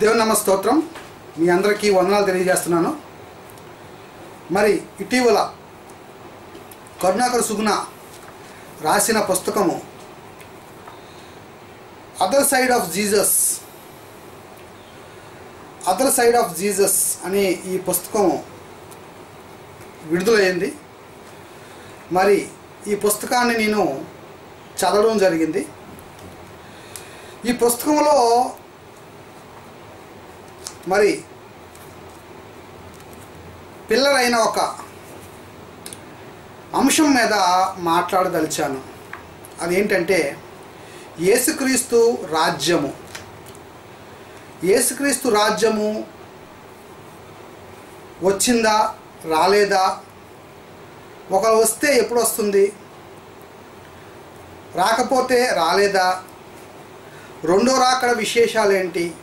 దేవ నమ స్తోత్రం. మీ అందరికీ వందనాలు తెలియజేస్తున్నాను. మరి ఇటీవల కరుణాకర్ సుగుణ రాసిన పుస్తకము other side of Jesus other side of Jesus అనే ఈ పుస్తకం విడుదలైంది. మరి ఈ పుస్తకాన్ని నేను చదవడం జరిగింది. ఈ పుస్తకంలో మరి పిల్లలైన ఒక అంశం మీద మాట్లాడదలిచాను. అదేంటంటే యేసుక్రీస్తు రాజ్యము. యేసుక్రీస్తు రాజ్యము వచ్చిందా రాలేదా? ఒకరు వస్తే ఎప్పుడు వస్తుంది? రాకపోతే రాలేదా? రెండో రాకడ విశేషాలు ఏంటి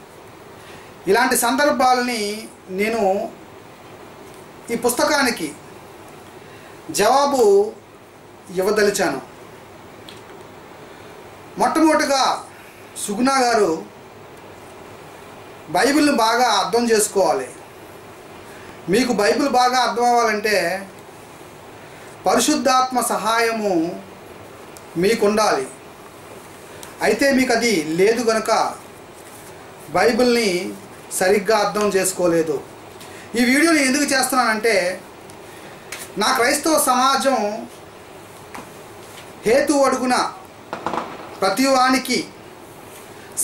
ఇలాంటి సందర్భాలని నేను ఈ పుస్తకానికి జవాబు ఇవ్వదలిచాను. మొట్టమొదటిగా సుగుణా గారు బైబిల్ని బాగా అర్థం చేసుకోవాలి. మీకు బైబిల్ బాగా అర్థం అవ్వాలంటే పరిశుద్ధాత్మ సహాయము మీకు ఉండాలి అయితే మీకు అది లేదు గనక బైబిల్ని సరిగ్గా అర్థం చేసుకోలేదు. ఈ వీడియోని ఎందుకు చేస్తున్నానంటే నా క్రైస్తవ సమాజం హేతు అడుగున ప్రతివానికి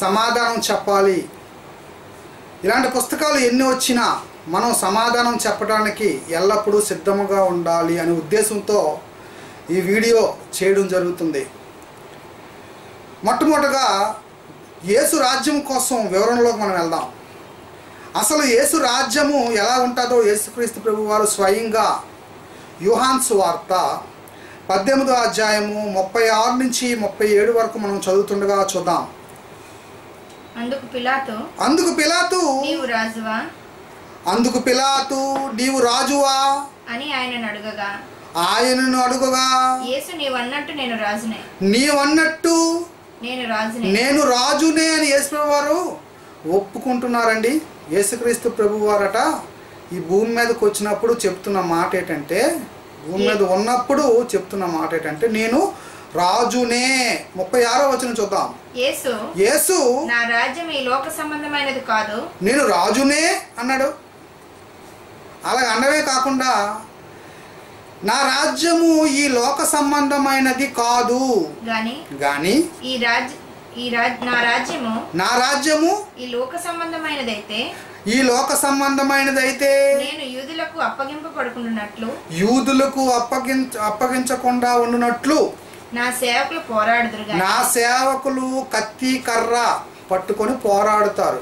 సమాధానం చెప్పాలి. ఇలాంటి పుస్తకాలు ఎన్ని వచ్చినా మనం సమాధానం చెప్పడానికి ఎల్లప్పుడూ సిద్ధముగా ఉండాలి అనే ఉద్దేశంతో ఈ వీడియో చేయడం జరుగుతుంది. మొట్టమొదటగా యేసు రాజ్యం కోసం వివరణలోకి మనం వెళ్దాం. అసలు యేసు రాజ్యము ఎలా ఉంటుందో యేసుక్రీస్తు ప్రభు వారు స్వయంగా యుహాన్స్ వార్త పద్దెనిమిదో అధ్యాయము ముప్పై ఆరు నుంచి ముప్పై ఏడు వరకు మనం చదువుతుండగా చూద్దాం. అందుకు పిలాతో అందుకు పిలాతు నీవు రాజువా? అందుకు పిలాతు నీవు రాజువా? అని ఆయనను అడుగగా. ఆయనను అడుగుగా. యేసు నీవన్నట్టు నేను రాజునే. నీవన్నట్టు నేను రాజునే. నేను రాజునే అని యేసు వారు ఒప్పుకుంటున్నారండి. యేసుక్రీస్తు ప్రభు వారట ఈ భూమి మీదకి వచ్చినప్పుడు చెప్తున్న మాట ఏంటంటే భూమి మీద ఉన్నప్పుడు చెప్తున్న మాట ఏంటంటే నేను రాజునే. ముప్పై ఆరో వచ్చిన చూద్దాం. యేసు యేసు నా రాజ్యం ఈ లోక సంబంధమైనది కాదు. నేను రాజునే అన్నాడు. అలాగ అన్నవే కాకుండా నా రాజ్యము ఈ లోక సంబంధమైనది కాదు. గాని కానీ ఈ రాజ్ ఈ నా రాజ్యము నా రాజ్యము ఈ లోక సంబంధమైనదైతే ఈ లోక సంబంధమైనదైతే నేను యూదులకు అప్పగింపబడుకున్నట్లు యూదులకు అప్పగించ అప్పగించకుండా ఉండునట్లు నా సేవకులు పోరాడుదురు గాని నా సేవకులు కత్తి కర్ర పట్టుకొని పోరాడుతారు.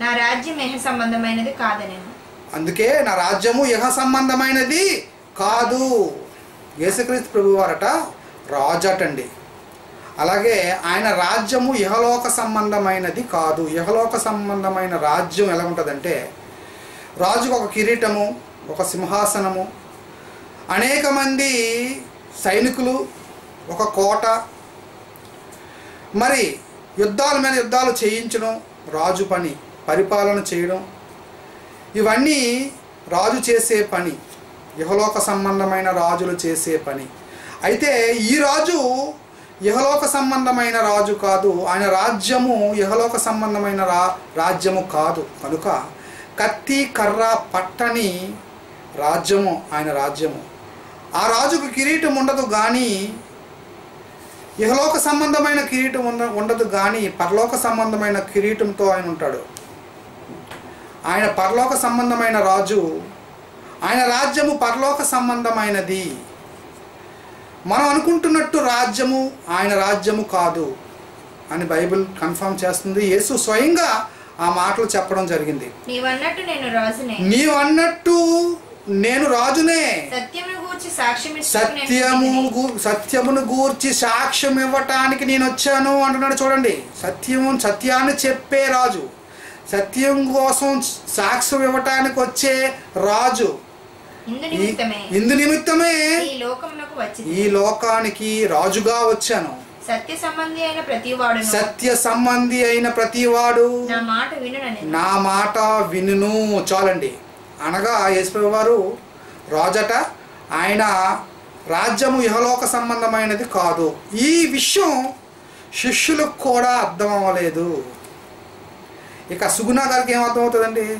నా రాజ్యం ఏహ సంబంధమైనది కాదనేను అందుకే నా రాజ్యము ఇహ సంబంధమైనది కాదు. యేసుక్రీస్తు ప్రభువారట రాజటండి. అలాగే ఆయన రాజ్యము ఇహలోక సంబంధమైనది కాదు. ఇహలోక సంబంధమైన రాజ్యం ఎలా ఉంటుందంటే రాజుకు ఒక కిరీటము ఒక సింహాసనము అనేక మంది సైనికులు ఒక కోట. మరి యుద్ధాల మీద యుద్ధాలు చేయించడం రాజు పని పరిపాలన చేయడం ఇవన్నీ రాజు చేసే పని ఇహలోక సంబంధమైన రాజులు చేసే పని. అయితే ఈ రాజు ఇహలోక సంబంధమైన రాజు కాదు. ఆయన రాజ్యము ఇహలోక సంబంధమైన రా రాజ్యము కాదు. కనుక కత్తి కర్ర పట్టని రాజ్యము ఆయన రాజ్యము. ఆ రాజుకు కిరీటం ఉండదు కానీ ఇహలోక సంబంధమైన కిరీటం ఉండ ఉండదు కానీ పరలోక సంబంధమైన కిరీటంతో ఆయన ఉంటాడు. ఆయన పరలోక సంబంధమైన రాజు. ఆయన రాజ్యము పరలోక సంబంధమైనది. మనం అనుకుంటున్నట్టు రాజ్యము ఆయన రాజ్యము కాదు అని బైబిల్ కన్ఫర్మ్ చేస్తుంది. యేసు స్వయంగా ఆ మాటలు చెప్పడం జరిగింది. నీవన్నట్టు నేను రాజునే. నీవు అన్నట్టు నేను రాజునే. సత్యమును గూర్చి సాక్ష్యం సత్యము సత్యమును గూర్చి సాక్ష్యం ఇవ్వటానికి నేను వచ్చాను అంటున్నాడు చూడండి. సత్యము సత్యాన్ని చెప్పే రాజు. సత్యం కోసం సాక్ష్యం ఇవ్వటానికి వచ్చే రాజు. ఇందు ఈ- నిమిత్తమే ఇందు నిమిత్తమే ఈ లోకానికి రాజుగా వచ్చాను. సత్య సంబంధి అయిన ప్రతి వాడును సత్య సంబంధి అయిన ప్రతివాడు నా మాట వినునని నా మాట వినును. చాలండి. అనగా యేసుప్రభు వారు రాజట ఆయన రాజ్యము ఇహలోక సంబంధమైనది కాదు. ఈ విషయం శిష్యులకు కూడా అర్థం అవ్వలేదు. ఇక సుగుణ గారికి ఏం అర్థమవుతుందండి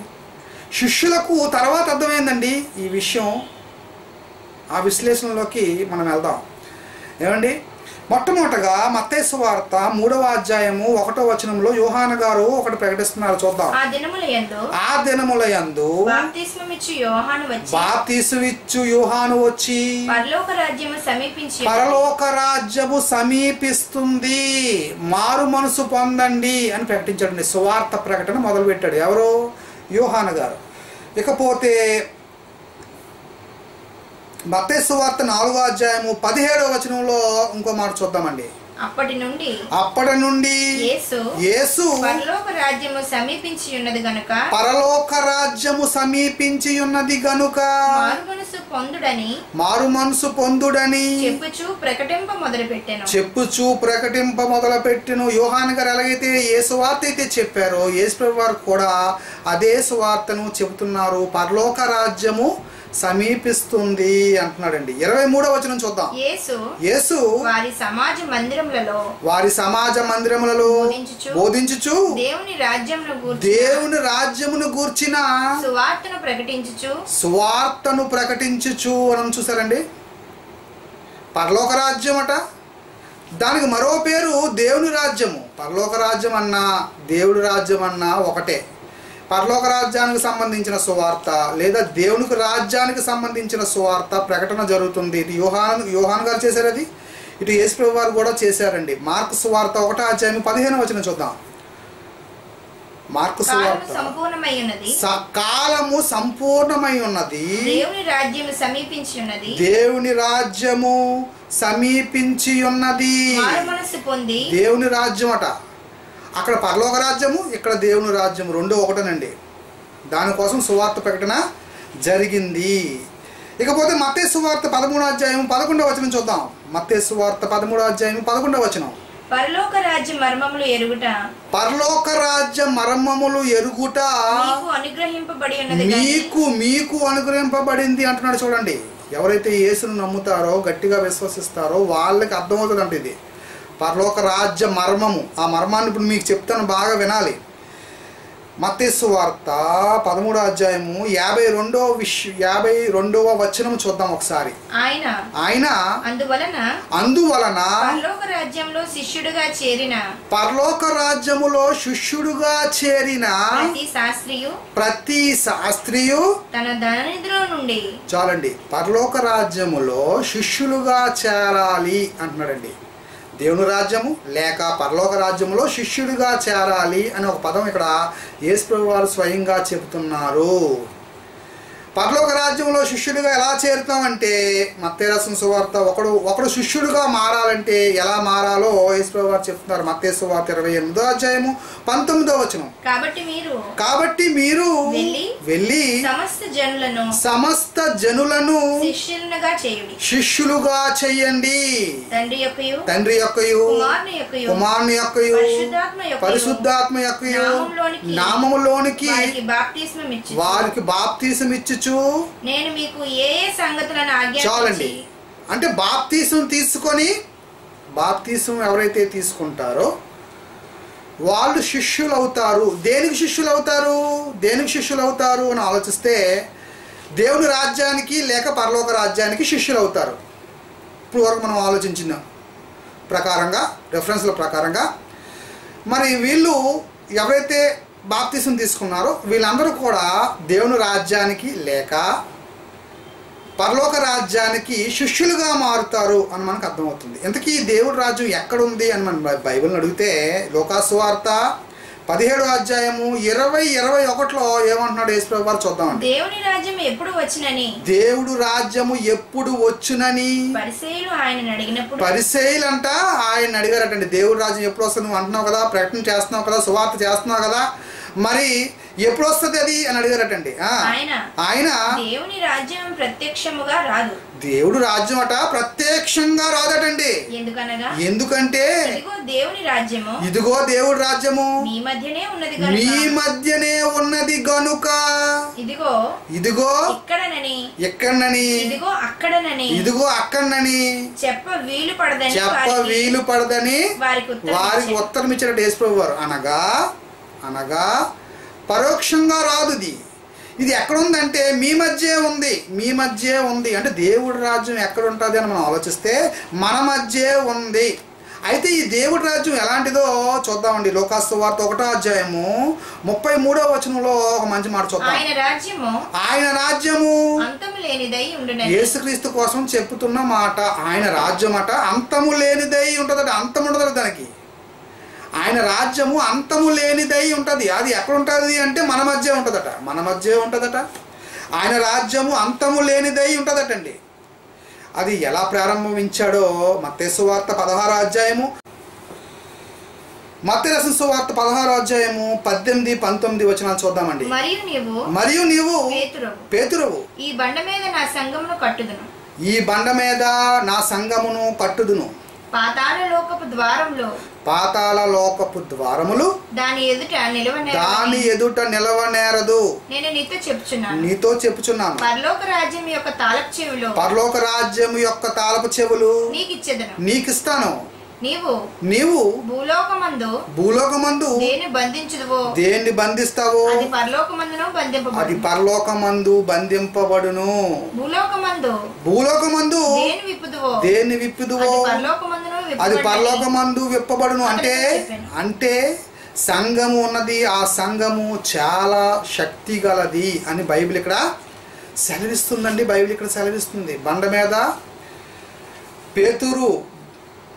శిష్యులకు తర్వాత అర్థమైందండి ఈ విషయం ఆ విశ్లేషణలోకి మనం వెళ్దాం. ఏమండి? మొట్టమొదటగా మత్తేసు వార్త మూడవ అధ్యాయము ఒకటో వచనంలో యోహాన గారు ఒకటి ప్రకటిస్తున్నారు చూద్దాం. ఆ దినముల యందు ఆ దినముల యందు బాప్తిస్మమిచ్చు యోహాను వచ్చి బాప్తీసువిచ్చు యోహాను వచ్చి పరలోక రాజ్యము సమీపించి పరలోక రాజ్యము సమీపిస్తుంది. మారు మనసు పొందండి అని ప్రకటించాడండి. సువార్త ప్రకటన మొదలుపెట్టాడు. ఎవరు? యోహాన గారు. ఇకపోతే మత్తయి సువార్త నాలుగో అధ్యాయము పదిహేడవ వచనంలో ఇంకో మాట చూద్దామండి. అప్పటి నుండి అప్పటి నుండి యేసు యేసు పరలోక రాజ్యము సమీపించి ఉన్నది గనుక పరలోక రాజ్యము సమీపించి ఉన్నది గనుక మారు మనసు పొందుడని మారు మనసు పొందుడని చెప్పుచు ప్రకటింప మొదలు పెట్టాను చెప్పుచూ ప్రకటింప మొదలుపెట్టిన. యోహాన్ గారు ఎలాగైతే ఏ సువార్త అయితే చెప్పారో యేసుప్రభు వారు కూడా అదే సువార్తను చెబుతున్నారు. పరలోక రాజ్యము సమీపిస్తుంది అంటున్నాడండి. ఇరవై మూడవ వచనం చూద్దాం. యేసు వారి సమాజ మందిరములలో వారి సమాజ మందిరములలో బోధించుచు దేవుని రాజ్యమును దేవుని రాజ్యమును గూర్చిన సువార్తను ప్రకటించుచు సువార్తను ప్రకటించుచు అని చూసారండి? పరలోక రాజ్యం అట దానికి మరో పేరు దేవుని రాజ్యము. పరలోక రాజ్యం అన్నా దేవుడి రాజ్యం అన్నా ఒకటే. పరలోక రాజ్యానికి సంబంధించిన సువార్త లేదా దేవునికి రాజ్యానికి సంబంధించిన సువార్త ప్రకటన జరుగుతుంది. ఇది యోహాన్ యోహాన్ గారు చేశారు అది? ఇటు యేసుప్రభు వారు కూడా చేశారండి. మార్కు సువార్త ఒకటో అధ్యాయం పదిహేను వచ్చిన చూద్దాం. మార్కు కాలము సువార్త. సంపూర్ణమై ఉన్నది స- కాలము సంపూర్ణమై ఉన్నది దేవుని రాజ్యము సమీపించి ఉన్నది దేవుని రాజ్యము సమీపించి ఉన్నది మారు మనస్సు పొంది దేవుని రాజ్యం అట అక్కడ పరలోక రాజ్యము ఇక్కడ దేవుని రాజ్యం రెండు ఒకటేనండి. దానికోసం సువార్త ప్రకటన జరిగింది. ఇకపోతే మత్తే సువార్త పదమూడో అధ్యాయం పదకొండవ వచనం చూద్దాం. మత్తే సువార్త పదమూడో అధ్యాయం పదకొండవ వచనం. పరలోక రాజ్య మర్మములు ఎరుగుట. పరలోక రాజ్య మర్మములు ఎరుగుట మీకు అనుగ్రహింపబడి మీకు మీకు అనుగ్రహింపబడింది అంటున్నాడు చూడండి. ఎవరైతే యేసును నమ్ముతారో గట్టిగా విశ్వసిస్తారో వాళ్ళకి అర్థమవుతుందంట ఇది. పరలోక రాజ్య మర్మము. ఆ మర్మాన్ని ఇప్పుడు మీకు చెప్తాను బాగా వినాలి. మత్తేసు వార్త పదమూడో అధ్యాయము యాభై రెండవ విష్ యాభై రెండవ వచనం చూద్దాం ఒకసారి. ఆయన ఆయన అందువలన అందువలన పరలోక రాజ్యంలో శిష్యుడుగా చేరిన పరలోక రాజ్యములో శిష్యుడుగా చేరిన ప్రతి శాస్త్రియు ప్రతి శాస్త్రియు తన ధననిధిలో నుండి చాలండి. పరలోక రాజ్యములో శిష్యులుగా చేరాలి అంటున్నాడండి. దేవుని రాజ్యము లేక పరలోక రాజ్యములో శిష్యుడిగా చేరాలి అని ఒక పదం ఇక్కడ యేసుప్రభు వారు స్వయంగా చెబుతున్నారు. పరలోక రాజ్యంలో శిష్యుడిగా ఎలా చేరుతామంటే మత్తేరసం సువార్త ఒకడు ఒకడు శిష్యుడిగా మారాలంటే ఎలా మారాలో యేసుప్రభు వారు చెప్తున్నారు. మత్తే సువార్త ఇరవై ఎనిమిదో అధ్యాయము పంతొమ్మిదో వచనం. కాబట్టి మీరు కాబట్టి మీరు వెళ్ళి సమస్త జనులను సమస్త జనులను శిష్యులుగా చేయుడి. శిష్యులుగా చెయ్యండి తండ్రి యొక్కయు తండ్రి యొక్కయు కుమారుని యొక్కయు పరిశుద్ధాత్మ యొక్కయు నామములోనికి వారికి బాప్తిస్మం ఇచ్చు ఇచ్చుచు నేను మీకు ఏ సంగతులను చాలండి. ఆజ్ఞాపించి అంటే బాప్తీసం తీసుకొని బాప్తీసం ఎవరైతే తీసుకుంటారో వాళ్ళు శిష్యులు అవుతారు దేనికి శిష్యులు అవుతారు దేనికి శిష్యులు అవుతారు అని ఆలోచిస్తే దేవుని రాజ్యానికి లేక పరలోక రాజ్యానికి శిష్యులు అవుతారు ఇప్పుడు వరకు మనం ఆలోచించిన ప్రకారంగా రెఫరెన్స్ల ప్రకారంగా మరి వీళ్ళు ఎవరైతే బాప్తీసం తీసుకున్నారో. వీళ్ళందరూ కూడా దేవుని రాజ్యానికి లేక పరలోక రాజ్యానికి శిష్యులుగా మారుతారు అని మనకు అర్థమవుతుంది. ఇంతకీ దేవుడి రాజ్యం ఎక్కడుంది అని మనం బైబిల్ని అడిగితే లోకాసు వార్త పదిహేడు అధ్యాయము ఇరవై ఇరవై ఒకటిలో ఏమంటున్నాడు యేసుప్రభు వారు చూద్దామండి. దేవుని రాజ్యం ఎప్పుడు వచ్చినని? దేవుడు రాజ్యము ఎప్పుడు వచ్చునని? పరిసేయులు ఆయన అడిగినప్పుడు. పరిశైలంట ఆయన అడిగారటండి. దేవుడి రాజ్యం ఎప్పుడు వస్తుంది? నువ్వు అంటున్నావు కదా ప్రకటన చేస్తున్నావు కదా సువార్త చేస్తున్నావు కదా మరి ఎప్పుడు వస్తుంది అది అని అడిగారటండి. ఆయన. దేవుని రాజ్యం ప్రత్యక్షముగా రాదు. దేవుడు రాజ్యం అట ప్రత్యక్షంగా రాదటండి. ఎందుకనగా? ఎందుకంటే ఇదిగో దేవుని రాజ్యము. ఇదిగో దేవుడు రాజ్యము. మీ మధ్యనే ఉన్నది మీ మధ్యనే ఉన్నది గనుక. ఇదిగో. ఇదిగో. ఇక్కడనని. ఎక్కడనని. ఇదిగో అక్కడనని. ఇదిగో అక్కడనని. చెప్ప వీలు పడదని చెప్ప వీలు పడదని వారికి వారికి. ఉత్తరం ఇచ్చాడు యేసుప్రభు వారు అనగా అనగా పరోక్షంగా రాదు ఇది ఇది ఎక్కడ ఉందంటే మీ మధ్య ఉంది మీ మధ్య ఉంది. అంటే దేవుడి రాజ్యం ఎక్కడ ఉంటుంది అని మనం ఆలోచిస్తే మన మధ్య ఉంది. అయితే ఈ దేవుడి రాజ్యం ఎలాంటిదో చూద్దామండి. లోకాస్తు వార్త ఒకటో అధ్యాయము ముప్పై మూడో వచనంలో ఒక మంచి మాట చూద్దాం. ఆయన రాజ్యము ఆయన రాజ్యము యేసుక్రీస్తు కోసం చెప్పుతున్న మాట. ఆయన రాజ్యం అట అంతము లేనిదై ఉంటుందట. అంతం ఉండదట దానికి. ఆయన రాజ్యము అంతము లేనిదై ఉంటుంది. అది ఎక్కడ ఉంటుంది అంటే మన మధ్య ఉంటుందట. మన మధ్య ఉంటుందట. ఆయన రాజ్యము అంతము లేనిదై ఉంటుందటండి. అది ఎలా ప్రారంభించాడో మత్తేసు వార్త పదహారో అధ్యాయము. మత్తేసు సువార్త పదహారో అధ్యాయము పద్దెనిమిది పంతొమ్మిది వచనాలు చూద్దామండి. మరియు నీవు మరియు నీవు పేతురవు. ఈ బండ మీద నా సంఘమును కట్టుదును. ఈ బండ మీద నా సంగమును కట్టుదును. పాతాళ లోకపు ద్వారంలో పాతాళ లోకపు ద్వారములు దాని ఎదుట దాని నిలవనే ఎదుట నిలవనేరదు. నేను నీతో చెప్తున్నాను నీతో చెప్పుచున్నాను. పరలోక రాజ్యం యొక్క తాళపు చెవిలో పరలోక రాజ్యము యొక్క తాళపు చెవులు నీకు ఇచ్చేదను నీకిస్తాను. నీవు నీవు భూలోకమందు భూలోకమందు దేని బంధించుదువో? దేన్ని బంధిస్తావో? అది పరలోకమందును అది బంధింపబడు పరలోకమందు బంధింపబడును. భూలోకమందు భూలోకమందు దేని విప్పుదువో? దేన్ని విప్పుదువో? అది పరలోకమందును అది విప్పబడును. పరలోకమందు విప్పబడును. అంటే. అంటే సంఘము ఉన్నది. ఆ సంఘము చాలా శక్తి గలది అని బైబిల్ ఇక్కడ సెలవిస్తుందండి. బైబిల్ ఇక్కడ సెలవిస్తుంది. బండ మీద పేతురు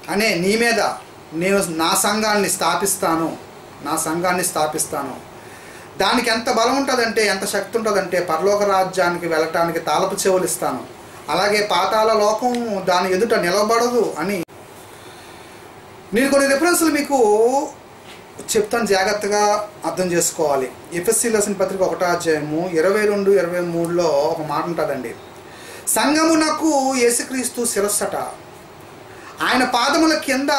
అనే నీ మీద నేను నా సంఘాన్ని స్థాపిస్తాను. నా సంఘాన్ని స్థాపిస్తాను. దానికి ఎంత బలం ఉంటుందంటే ఎంత శక్తి ఉంటుందంటే పరలోక రాజ్యానికి వెళ్ళటానికి తాళపు చెవులు ఇస్తాను. అలాగే పాతాల లోకం దాని ఎదుట నిలబడదు అని. నేను కొన్ని రిఫరెన్స్లు మీకు చెప్తాను జాగ్రత్తగా అర్థం చేసుకోవాలి. ఎఫ్ఎస్సి లెసన్ పత్రిక ఒకటో అధ్యాయము ఇరవై రెండు ఇరవై మూడులో ఒక మాట ఉంటుందండి. సంఘమునకు యేసుక్రీస్తు శిరస్సట. ఆయన పాదముల కింద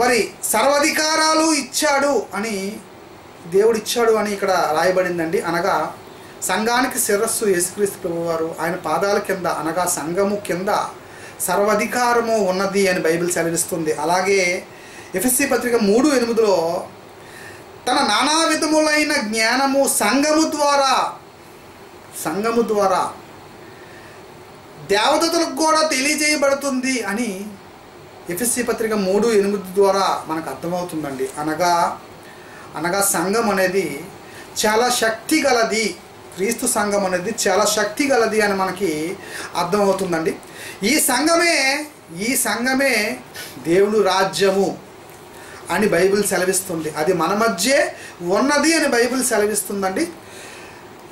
మరి సర్వాధికారాలు ఇచ్చాడు అని దేవుడు ఇచ్చాడు అని ఇక్కడ రాయబడిందండి. అనగా సంఘానికి శిరస్సు యేసుక్రీస్తు ప్రభువారు ఆయన పాదాల కింద అనగా సంఘము కింద సర్వాధికారము ఉన్నది అని బైబిల్ సెలవిస్తుంది. అలాగే ఎఫ్ఎస్సి పత్రిక మూడు ఎనిమిదిలో తన నానా విధములైన జ్ఞానము సంఘము ద్వారా సంఘము ద్వారా దేవదతులకు కూడా తెలియజేయబడుతుంది అని ఎఫ్ఎస్సి పత్రిక మూడు ఎనిమిది ద్వారా మనకు అర్థమవుతుందండి. అనగా అనగా సంఘం అనేది చాలా శక్తి గలది. క్రీస్తు సంఘం అనేది చాలా శక్తి గలది అని మనకి అర్థమవుతుందండి. ఈ సంఘమే ఈ సంఘమే దేవుడు రాజ్యము అని బైబిల్ సెలవిస్తుంది. అది మన మధ్య ఉన్నది అని బైబిల్ సెలవిస్తుందండి.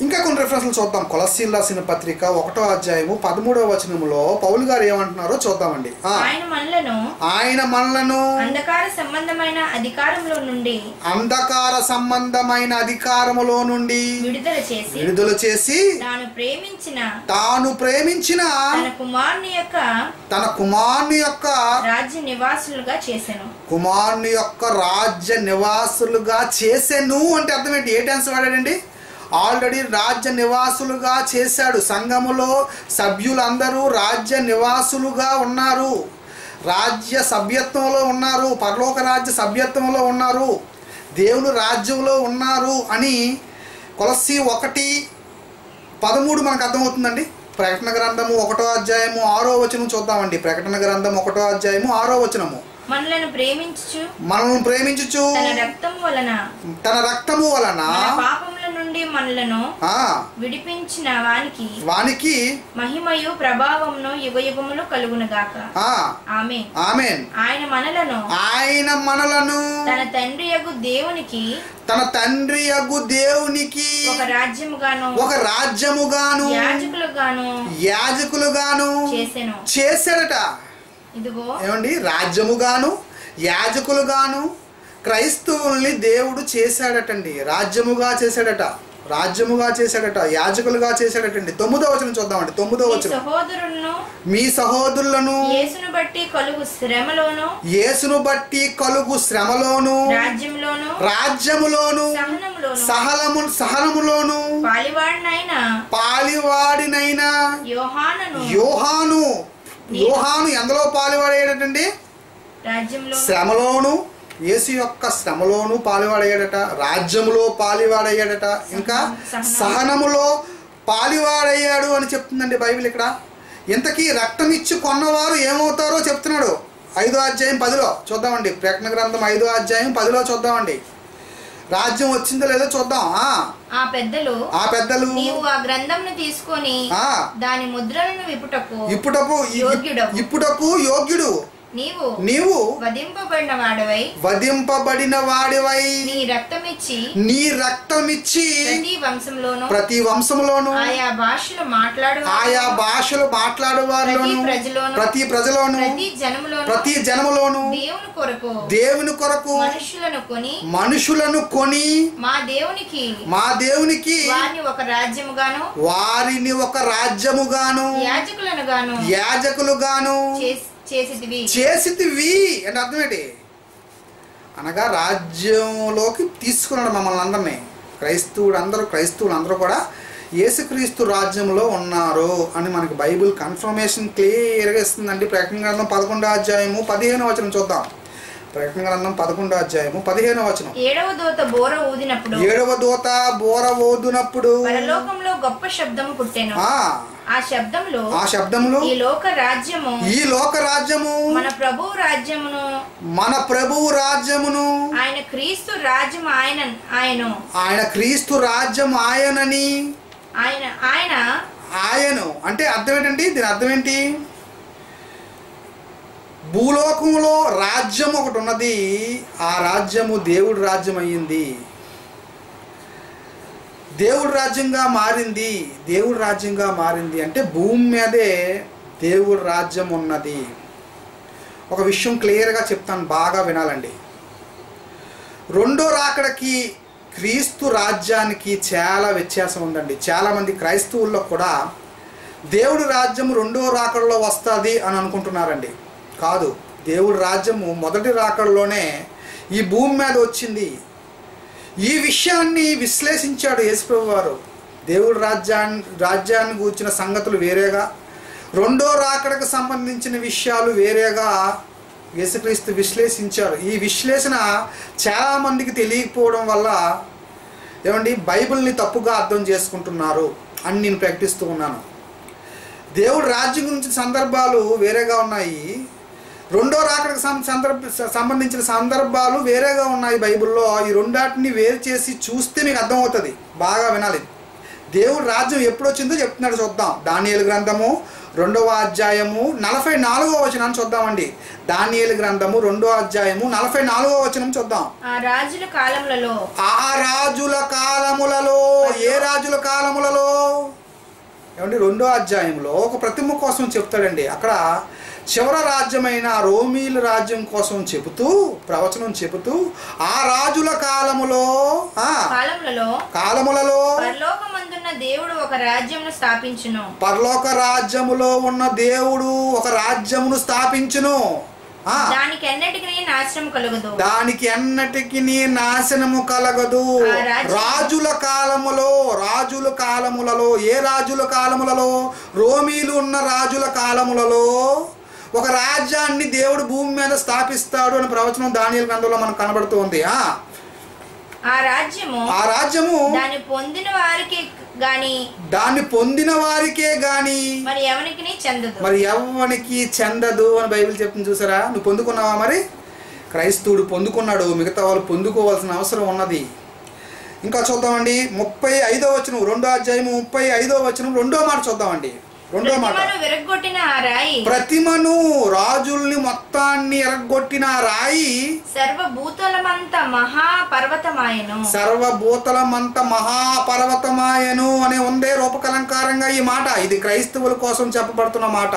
ఇంకా కొన్ని రిఫరెన్స్లు చూద్దాం. కొలసీల్ రాసిన పత్రిక ఒకటో అధ్యాయము పదమూడవ వచనములో పౌలు గారు ఏమంటున్నారో చూద్దామండి. ఆయన మనలను ఆయన మనలను అంధకార సంబంధమైన అధికారంలో నుండి అంధకార సంబంధమైన అధికారములో నుండి విడుదల చేసి విడుదల చేసి తాను ప్రేమించిన తాను ప్రేమించిన తన కుమారుని యొక్క తన కుమారుని యొక్క రాజ్య నివాసులుగా చేశాను కుమారుని యొక్క రాజ్య నివాసులుగా చేసెను అంటే అర్థం ఏంటి? ఏ టెన్స్ వాడాడండి? ఆల్రెడీ రాజ్య నివాసులుగా చేశాడు. సంఘములో సభ్యులందరూ రాజ్య నివాసులుగా ఉన్నారు. రాజ్య సభ్యత్వంలో ఉన్నారు. పరలోక రాజ్య సభ్యత్వంలో ఉన్నారు. దేవుని రాజ్యంలో ఉన్నారు అని కొలసి ఒకటి పదమూడు మనకు అర్థమవుతుందండి. ప్రకటన గ్రంథము ఒకటో అధ్యాయము ఆరో వచనం చూద్దామండి. ప్రకటన గ్రంథం ఒకటో అధ్యాయము ఆరో వచనము. మనలను ప్రేమించుచు మనల్ని ప్రేమించుచు తన రక్తం వలన తన రక్తము వలన పాపముల నుండి మనలను ఆ విడిపించిన వానికి వానికి మహిమయు ప్రభావమును యుగయుగములు కలుగునుగాక. ఆ ఆమె ఆమెన్. ఆయన మనలను ఆయన మనలను తన తండ్రి యగు దేవునికి తన తండ్రి యగు దేవునికి ఒక రాజ్యముగాను ఒక రాజ్యముగాను యాజకులుగాను యాజకులుగాను చేసెను. చేశాడట ఏమండి? రాజ్యముగాను యాజకులుగాను క్రైస్తవుల్ని దేవుడు చేశాడటండి. రాజ్యముగా చేశాడట. రాజ్యముగా చేశాడట. యాజకులుగా చేశాడటండి. తొమ్మిదో వచనం చూద్దామండి. తొమ్మిదో వచనం. సహోదరులను మీ సహోదరులను యేసును బట్టి కలుగు శ్రమలోను యేసును బట్టి కలుగు శ్రమలోను రాజ్యములోను సహనములోను సహలము సహనములోను పాలివాడినైనా పాలివాడినైనా యోహానను యోహాను యోహాను ఎందులో రాజ్యంలో శ్రమలోను యేసు యొక్క శ్రమలోను పాలివాడయ్యాడట రాజ్యములో పాలివాడయ్యాడట ఇంకా సహనములో పాలివాడయ్యాడు అని చెప్తుందండి బైబిల్ ఇక్కడ. ఇంతకీ రక్తం ఇచ్చి కొన్నవారు ఏమవుతారో చెప్తున్నాడు. ఐదో అధ్యాయం పదిలో చూద్దామండి. ప్రకటన గ్రంథం ఐదో అధ్యాయం పదిలో చూద్దామండి. రాజ్యం వచ్చిందో లేదో చూద్దాం. ఆ, పెద్దలు ఆ పెద్దలు నీవు ఆ గ్రంథంను తీసుకొని దాని ముద్రలను విపుటకు ఇప్పుటకు. ఇప్పుటకు యోగ్యుడు. నీవు నీవు వధింపబడిన వాడవై వధింపబడిన వాడివై నీ రక్తమిచ్చి నీ రక్తమిచ్చి ప్రతి వంశంలోను ప్రతి వంశంలోను ఆయా భాషలు మాట్లాడు ఆయా భాషలు మాట్లాడే వారిలోను ప్రతి ప్రజలోను, ప్రతి జనములోను ప్రతి జనములోను దేవుని కొరకు దేవుని కొరకు మనుషులను కొని మనుషులను కొని మా దేవునికి మా దేవునికి వారిని ఒక రాజ్యముగాను వారిని ఒక రాజ్యముగాను యాజకులను గాను యాజకులుగాను చేసిదివి చేసితివి అంటే అర్థం ఏంటి? అనగా రాజ్యంలోకి తీసుకున్నాడు మమ్మల్ని అందరినీ. క్రైస్తవుడు అందరూ క్రైస్తవులు అందరూ కూడా యేసుక్రీస్తు రాజ్యంలో ఉన్నారు అని మనకి బైబిల్ కన్ఫర్మేషన్ క్లియర్గా ఇస్తుందండి. ప్రకటన గ్రంథం పదకొండో అధ్యాయము పదిహేను వచనం చూద్దాం. ప్రకటన గ్రంథం పదకొండో అధ్యాయము పదిహేను వచనం. ఏడవ దూత బోర ఊదినప్పుడు ఏడవ దూత బోర పరలోకంలో గొప్ప శబ్దము పుట్టెను ఆ శబ్దంలో ఆ శబ్దములు ఈ లోక రాజ్యము ఈ లోక రాజ్యము మన ప్రభు రాజ్యమును మన ప్రభువు రాజ్యమును ఆయన క్రీస్తు రాజ్యం ఆయన ఆయన. ఆయన క్రీస్తు రాజ్యం ఆయనని ఆయన ఆయన ఆయను. అంటే అర్థం ఏంటండి? దీని అర్థం ఏంటి? భూలోకంలో రాజ్యం ఒకటి ఉన్నది. ఆ రాజ్యము దేవుడి రాజ్యం అయ్యింది దేవుడు రాజ్యంగా మారింది దేవుడి రాజ్యంగా మారింది అంటే భూమి మీదే దేవుడి రాజ్యం ఉన్నది. ఒక విషయం క్లియర్గా చెప్తాను బాగా వినాలండి. రెండో రాకడకి క్రీస్తు రాజ్యానికి చాలా వ్యత్యాసం ఉందండి. చాలామంది క్రైస్తవుల్లో కూడా దేవుడి రాజ్యం రెండో రాకడలో వస్తుంది అని అనుకుంటున్నారండి. కాదు దేవుడి రాజ్యము మొదటి రాకడలోనే ఈ భూమి మీద వచ్చింది. ఈ విషయాన్ని విశ్లేషించాడు యేసుప్రభు వారు దేవుడు రాజ్యాన్ని రాజ్యాన్ని కూర్చిన సంగతులు వేరేగా రెండో రాకడకు సంబంధించిన విషయాలు వేరేగా యేసుక్రీస్తు విశ్లేషించారు. ఈ విశ్లేషణ చాలామందికి తెలియకపోవడం వల్ల ఏమండి బైబిల్ని తప్పుగా అర్థం చేసుకుంటున్నారు అని నేను ప్రకటిస్తూ ఉన్నాను. దేవుడు రాజ్యం గురించి సందర్భాలు వేరేగా ఉన్నాయి. రెండో రాకడకు సందర్భ సంబంధించిన సందర్భాలు వేరేగా ఉన్నాయి బైబిల్లో. ఈ రెండాటిని వేరు చేసి చూస్తే మీకు అర్థమవుతుంది. బాగా వినాలి. దేవుడు రాజ్యం ఎప్పుడు వచ్చిందో చెప్తున్నాడు చూద్దాం. దానియేలు గ్రంథము రెండవ అధ్యాయము నలభై నాలుగో వచనాన్ని చూద్దామండి. దానియేలు గ్రంథము రెండో అధ్యాయము నలభై నాలుగో వచనం చూద్దాం. ఆ రాజుల కాలములలో ఆ రాజుల కాలములలో ఏ రాజుల కాలములలో? ఏమండి? రెండో అధ్యాయంలో ఒక ప్రతిమ కోసం చెప్తాడండి. అక్కడ చివర రాజ్యమైన రోమీల రాజ్యం కోసం చెబుతూ ప్రవచనం చెబుతూ ఆ రాజుల కాలములో ఆ కాలములలో దేవుడు ఒక రాజ్యమును స్థాపించును. పరలోక రాజ్యములో ఉన్న దేవుడు ఒక రాజ్యమును స్థాపించును. దానికి ఎన్నటికి నాశనం కలుగదు. దానికి ఎన్నటికి నాశనము కలగదు. రాజుల కాలములో రాజుల కాలములలో ఏ రాజుల కాలములలో? రోమీలు ఉన్న రాజుల కాలములలో ఒక రాజ్యాన్ని దేవుడు భూమి మీద స్థాపిస్తాడు అని ప్రవచనం దానియలు గ్రంథంలో మనకు కనబడుతుంది ఆ ఆ రాజ్యము ఆ రాజ్యము దాన్ని పొందిన వారికి గాని దాన్ని పొందిన వారికే గాని మరి ఎవరికి చెందదు? మరి ఎవరికి చెందదు అని బైబిల్ చెప్తుంది చూసారా? నువ్వు పొందుకున్నావా మరి? క్రైస్తవుడు పొందుకున్నాడు మిగతా వాళ్ళు పొందుకోవాల్సిన అవసరం ఉన్నది. ఇంకా చూద్దామండి ముప్పై ఐదో వచనం రెండో అధ్యాయం ముప్పై ఐదో వచనం రెండో మాట చూద్దామండి. రెండో మాట. ప్రతిమను రాజుల్ని మొత్తాన్ని ఎరగొట్టిన రాయి సర్వభూతలమంత మహాపర్వతమాయను. సర్వభూతలమంత మహాపర్వతమాయను అనే ఉందే రూపకలంకారంగా ఈ మాట. ఇది క్రైస్తవుల కోసం చెప్పబడుతున్న మాట.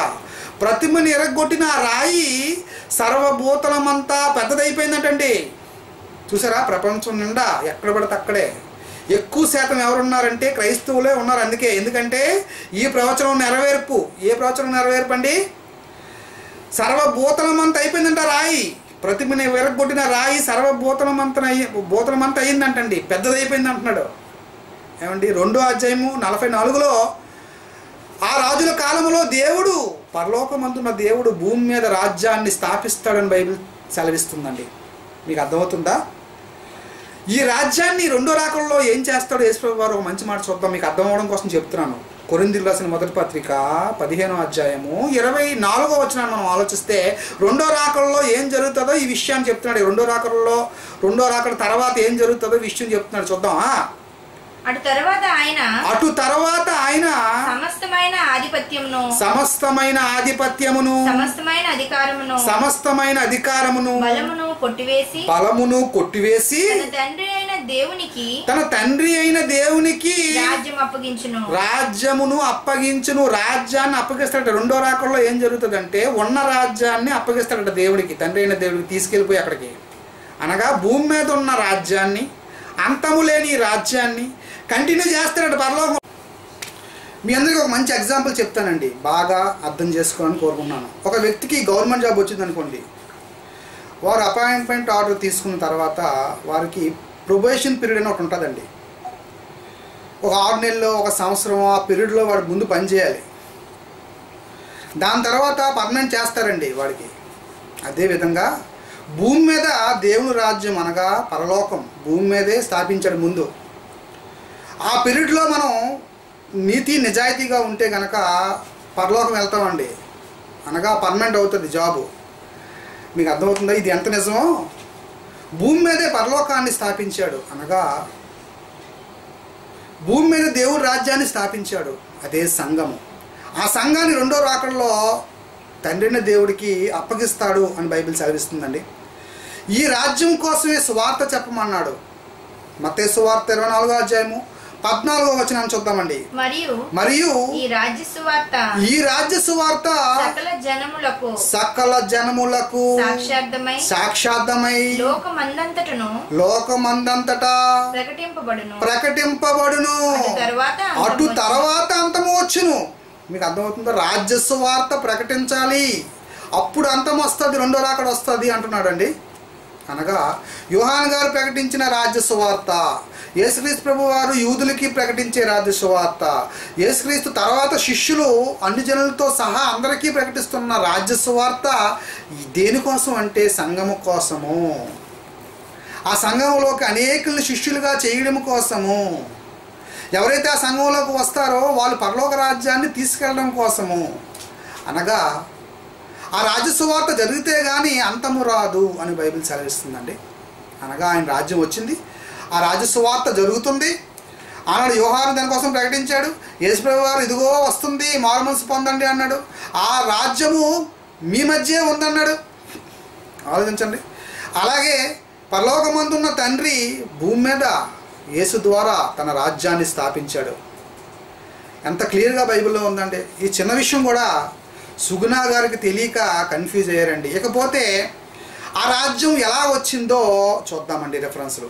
ప్రతిమని ఎరగొట్టిన రాయి సర్వభూతలమంతా పెద్దదైపోయిందటండి. చూసారా? ప్రపంచం నిండా ఎక్కడ పడితే అక్కడే. ఎక్కువ శాతం ఎవరున్నారంటే క్రైస్తవులే ఉన్నారు అందుకే. ఎందుకంటే ఈ ప్రవచనం నెరవేర్పు. ఏ ప్రవచనం నెరవేర్పు అండి సర్వభూతలమంత అయిపోయిందంట రాయి. ప్రతిమని విరగొట్టిన రాయి సర్వభూతలమంతన భూతలమంత అయిందంటండి. పెద్దదైపోయింది అంటున్నాడు. ఏమండి? రెండో అధ్యాయము నలభై నాలుగులో ఆ రాజుల కాలంలో దేవుడు పరలోకమందున్న దేవుడు భూమి మీద రాజ్యాన్ని స్థాపిస్తాడని బైబిల్ సెలవిస్తుందండి. మీకు అర్థమవుతుందా? ఈ రాజ్యాన్ని రెండో రాకల్లో ఏం చేస్తాడో యేసుప్రభు వారు ఒక మంచి మాట చూద్దాం. మీకు అర్థం అవడం కోసం చెప్తున్నాను. కొరిందిలు రాసిన మొదటి పత్రిక పదిహేనో అధ్యాయము ఇరవై నాలుగో వచ్చినాన్ని మనం ఆలోచిస్తే రెండో రాకల్లో ఏం జరుగుతుందో ఈ విషయాన్ని చెప్తున్నాడు. ఈ రెండో రాకల్లో రెండో రాకల తర్వాత ఏం జరుగుతుందో విషయం చెప్తున్నాడు. చూద్దాం అటు తరువాత ఆయన అటు తర్వాత ఆయన సమస్తమైన ఆధిపత్యమును సమస్తమైన ఆధిపత్యమును సమస్తమైన అధికారమును సమస్తమైన అధికారమును బలమును కొట్టివేసి బలమును కొట్టివేసి తన తండ్రి అయిన దేవునికి తన తండ్రి అయిన దేవునికి రాజ్యం అప్పగించును. రాజ్యమును అప్పగించును. రాజ్యాన్ని అప్పగిస్తాడట. రెండో రాకల్లో ఏం జరుగుతుందంటే ఉన్న రాజ్యాన్ని అప్పగిస్తాడట దేవుడికి తండ్రి అయిన దేవుడికి తీసుకెళ్ళిపోయి అక్కడికి. అనగా భూమి మీద ఉన్న రాజ్యాన్ని అంతము లేని రాజ్యాన్ని కంటిన్యూ చేస్తారట పరలోకం. మీ అందరికీ ఒక మంచి ఎగ్జాంపుల్ చెప్తానండి. బాగా అర్థం చేసుకోవాలని కోరుకుంటున్నాను. ఒక వ్యక్తికి గవర్నమెంట్ జాబ్ వచ్చింది అనుకోండి. వారు అపాయింట్మెంట్ ఆర్డర్ తీసుకున్న తర్వాత వారికి ప్రొబేషన్ పీరియడ్ అని ఒకటి ఉంటుందండి. ఒక ఆరు నెలలో ఒక సంవత్సరం ఆ పీరియడ్లో వాడు ముందు పని చేయాలి. దాని తర్వాత పర్మనెంట్ చేస్తారండి వాడికి. అదేవిధంగా భూమి మీద దేవుని రాజ్యం అనగా పరలోకం. భూమి మీదే స్థాపించాడు ముందు. ఆ పీరియడ్లో మనం నీతి నిజాయితీగా ఉంటే కనుక పరలోకం వెళ్తామండి. అనగా పర్మనెంట్ అవుతుంది జాబు. మీకు అర్థమవుతుందా? ఇది ఎంత నిజమో? భూమి మీదే పరలోకాన్ని స్థాపించాడు. అనగా భూమి మీద దేవుడు రాజ్యాన్ని స్థాపించాడు. అదే సంఘము. ఆ సంఘాన్ని రెండో రాకడలో తండ్రిని దేవుడికి అప్పగిస్తాడు అని బైబిల్ సెలవిస్తుందండి ఈ రాజ్యం కోసమే సువార్త చెప్పమన్నాడు. మతే సువార్త ఇరవై నాలుగో అధ్యాయము పద్నాలుగో వచనాన్ని చూద్దామండి. మరియు మరియు ఈ రాజ్య సువార్త ఈ రాజ్య సువార్త సకల జనములకు సకల జనములకు సాక్షార్థమై సాక్షార్థమై లోకమందంతటను లోకమందంతటా ప్రకటింపబడును. ప్రకటింపబడును. అటు తరువాత అటు తర్వాత అంతము వచ్చును. మీకు అర్థమవుతుందా? రాజ్యస్వ వార్త ప్రకటించాలి. అప్పుడు అంతం వస్తుంది రెండో రాకడ వస్తుంది అంటున్నాడండి. అనగా యోహాన్ గారు ప్రకటించిన రాజ్యస్వ వార్త యేసుక్రీస్తు ప్రభు వారు యూదులకి ప్రకటించే రాజు సువార్త. యేసుక్రీస్తు తర్వాత శిష్యులు అన్ని జనులతో సహా అందరికీ ప్రకటిస్తున్న రాజ్య సువార్త దేనికోసం అంటే సంఘము కోసము. ఆ సంఘంలోకి అనేకులను శిష్యులుగా చేయడం కోసము. ఎవరైతే ఆ సంఘంలోకి వస్తారో వాళ్ళు పరలోక రాజ్యాన్ని తీసుకెళ్ళడం కోసము. అనగా ఆ రాజ్యసువార్త జరిగితే కానీ అంతము రాదు అని బైబిల్ సెలవిస్తుందండి. అనగా ఆయన రాజ్యం వచ్చింది ఆ రాజ్య సువార్త జరుగుతుంది. ఆనాడు యోహాను దానికోసం ప్రకటించాడు. యేసుప్రభు వారు ఇదిగో వస్తుంది మారుమనసు పొందండి అన్నాడు. ఆ రాజ్యము మీ మధ్య ఉందన్నాడు. ఆలోచించండి. అలాగే పరలోకమందున్న తండ్రి భూమి మీద యేసు ద్వారా తన రాజ్యాన్ని స్థాపించాడు. ఎంత క్లియర్గా బైబిల్లో ఉందండి ఈ చిన్న విషయం కూడా సుగుణా గారికి తెలియక కన్ఫ్యూజ్ అయ్యారండి. ఇకపోతే ఆ రాజ్యం ఎలా వచ్చిందో చూద్దామండి రెఫరెన్స్లు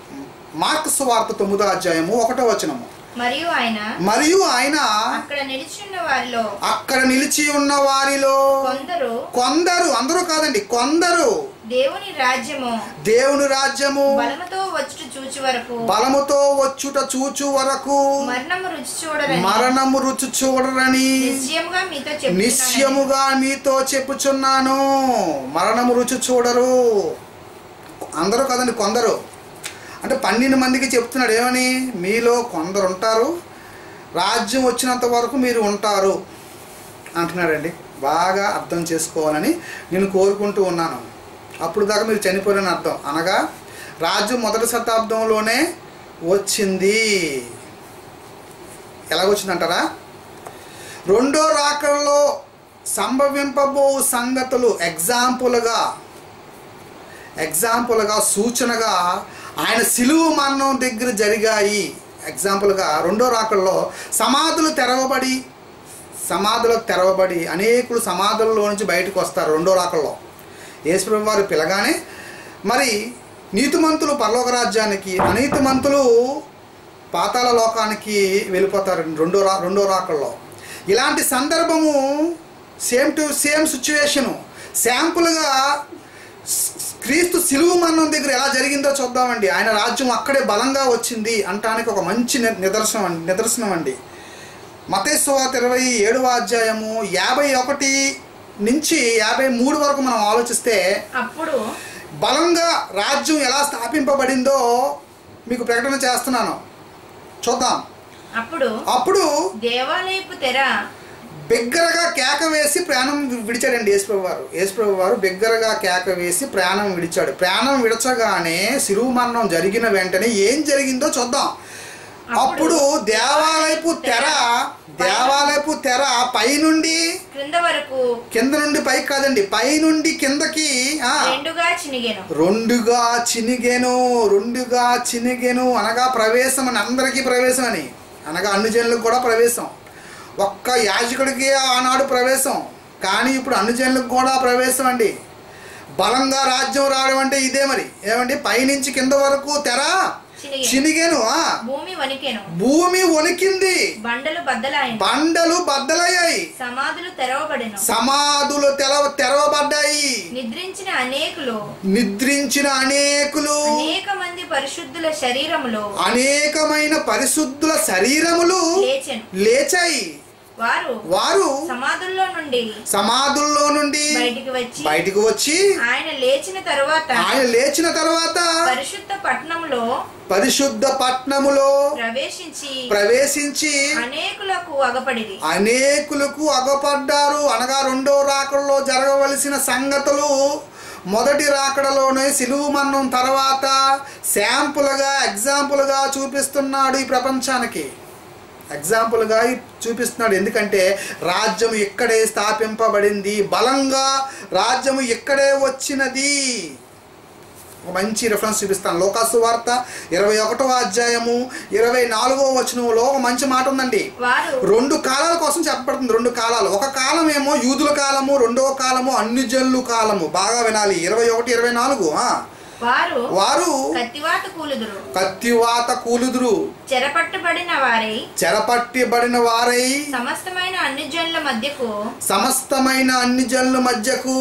మార్క్స్ వార్త తొమ్మిదో అధ్యాయము ఒకటో వచనము. మరియు ఆయన మరియు ఆయన అక్కడ నిలిచిన్న వారిలో అక్కడ నిలిచి ఉన్న వారిలో కొందరు కొందరు అందరూ కాదండి కొందరు దేవుని రాజ్యము దేవుని రాజ్యము బలముతో వచ్చుట చూచి వరకు బలముతో వచ్చుట చూచు వరకు మరణము రుచి చూడరని మరణము రుచి చూడరని నిశ్చయముగా మీతో చెప్తున్నాను నిశ్చయముగా మీతో చెప్పుచున్నాను. మరణము రుచి చూడరు. అందరూ కదండి కొందరు. అంటే పన్నెండు మందికి చెప్తున్నాడు ఏమని? మీలో కొందరు ఉంటారు రాజ్యం వచ్చినంత వరకు మీరు ఉంటారు అంటున్నాడండి. బాగా అర్థం చేసుకోవాలని నేను కోరుకుంటూ ఉన్నాను. అప్పుడు దాకా మీరు చనిపోయారని అర్థం. అనగా రాజ్యం మొదటి శతాబ్దంలోనే వచ్చింది. ఎలాగొచ్చిందంటారా? రెండో రాకల్లో సంభవింపబో సంగతులు ఎగ్జాంపుల్గా ఎగ్జాంపుల్గా సూచనగా ఆయన సిలువు మరణం దగ్గర జరిగాయి. ఎగ్జాంపుల్గా రెండో రాకల్లో సమాధులు తెరవబడి సమాధులకు తెరవబడి అనేకులు సమాధుల్లో నుంచి బయటకు వస్తారు రెండో రాకల్లో యేసుప్రభు వారు పిలగానే మరి నీతిమంతులు పరలోక రాజ్యానికి అనీతిమంతులు పాతాల లోకానికి వెళ్ళిపోతారు రెండో రా రెండో రాకల్లో ఇలాంటి సందర్భము సేమ్ టు సేమ్ సిచ్యువేషను శాంపుల్గా క్రీస్తు సిలువు మరణం దగ్గర ఎలా జరిగిందో చూద్దామండి. ఆయన రాజ్యం అక్కడే బలంగా వచ్చింది అంటానికి ఒక మంచి నిదర్శనం అండి నిదర్శనం అండి. మతేశ్వాత ఇరవై ఏడవ అధ్యాయము యాభై ఒకటి నుంచి యాభై మూడు వరకు మనం ఆలోచిస్తే అప్పుడు బలంగా రాజ్యం ఎలా స్థాపింపబడిందో మీకు ప్రకటన చేస్తున్నాను. చూద్దాం. అప్పుడు అప్పుడు దేవాలయపు తెర బిగ్గరగా కేక వేసి ప్రాణం విడిచాడండి యేసుప్రభు వారు. యేసుప్రభు వారు బిగ్గరగా కేక వేసి ప్రాణం విడిచాడు. ప్రాణం విడచగానే శిరువు మరణం జరిగిన వెంటనే ఏం జరిగిందో చూద్దాం. అప్పుడు దేవాలయపు తెర దేవాలయపు తెర పైనుండి క్రింద వరకు కింద నుండి పైకి కాదండి పైనుండి కిందకి ఆ రెండుగా చినిగెను. రెండుగా చినిగెను రెండుగా చినిగెను అనగా ప్రవేశం అని అందరికీ ప్రవేశం అని. అనగా అన్ని జనులకు కూడా ప్రవేశం. ఒక్క యాజకుడికి ఆనాడు ప్రవేశం. కానీ ఇప్పుడు అన్ని జనులకు కూడా ప్రవేశం అండి బలంగా రాజ్యం రావడం అంటే ఇదే మరి. ఏమండి? పైనుంచి కింద వరకు తెర చినిగెను. భూమి వణికింది. బండలు బద్దలయ్యాయి. సమాధులు తెరవబడెను. సమాధులు తెరవ తెరవబడ్డాయి. నిద్రించిన అనేకులు. నిద్రించిన అనేకులు. అనేక మంది పరిశుద్ధుల శరీరములో. అనేకమైన పరిశుద్ధుల శరీరములు లేచాయి. వారు వారు సమాధుల్లో నుండి సమాధుల్లో నుండి బయటికి వచ్చి బయటికి వచ్చి ఆయన లేచిన తరువాత ఆయన లేచిన తర్వాత పరిశుద్ధ పట్టణంలో పరిశుద్ధ పట్నములో ప్రవేశించి ప్రవేశించి అనేకులకు అగపడిరి. అనేకులకు అగపడ్డారు. అనగా రెండో రాకడలో జరగవలసిన సంగతులు మొదటి రాకడలోనే సిలువు మరణం తర్వాత శాంపుల్గా ఎగ్జాంపుల్గా చూపిస్తున్నాడు ఈ ప్రపంచానికి. ఎగ్జాంపుల్గా చూపిస్తున్నాడు. ఎందుకంటే రాజ్యం ఇక్కడే స్థాపింపబడింది. బలంగా రాజ్యము ఇక్కడే వచ్చినది. ఒక మంచి రెఫరెన్స్ చూపిస్తాను. లోకాసు వార్త ఇరవై ఒకటో అధ్యాయము ఇరవై నాలుగో వచనంలో ఒక మంచి మాట ఉందండి. రెండు కాలాల కోసం చెప్పబడుతుంది. రెండు కాలాలు. ఒక కాలం ఏమో యూదుల కాలము రెండవ కాలము అన్ని జనులు కాలము. బాగా వినాలి. ఇరవై ఒకటి ఇరవై నాలుగు. ఆ. వారు వారు కత్తివాత కూలుదురు. కత్తివాత కూలుదురు. చెరపట్టబడిన వారై చెరపట్టిబడిన వారై సమస్తమైన అన్ని జనుల మధ్యకు సమస్తమైన అన్ని జనుల మధ్యకు